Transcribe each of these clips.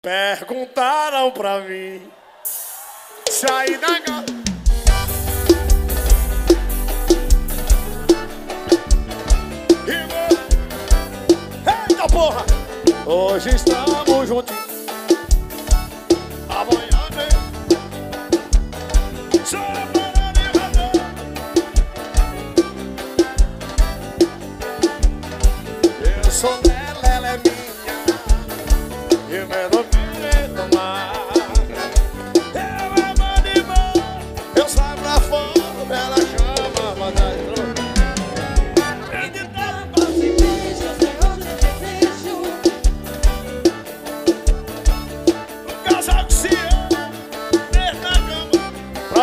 Perguntaram pra mim. Saí da casa Eita porra! Hoje estamos juntos. Amanhã vem Só para Eu sou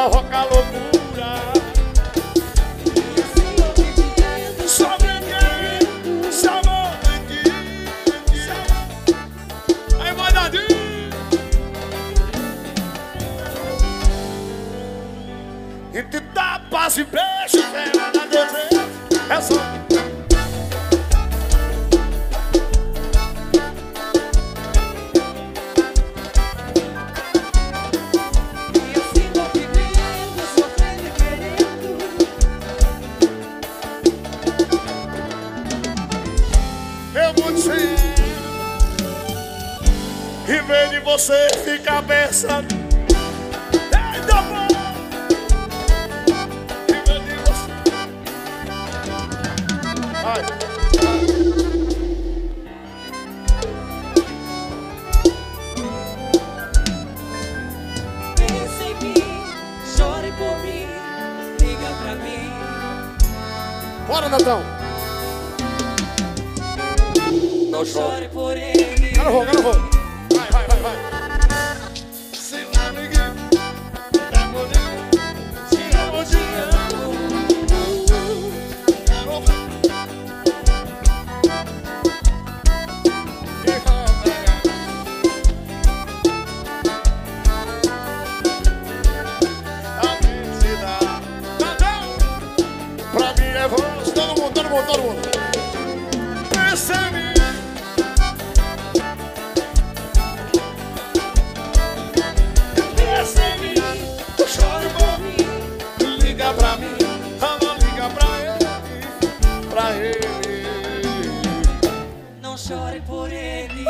Provoca loucura Só brinquei Só bandido Aí vai dadinho E te dá paz e beijo Ela E ver de você ficar pensando Eita, pô! E ver de você Ai, Pense em mim, chore por mim, liga pra mim. Bora, Natão! Não chore por ele. Cara, vou, cara, vou mão, todo mundo. Percebe? Percebe? Chore por mim. Liga pra mim. Ama, liga pra ele. Pra ele. Não chore por ele.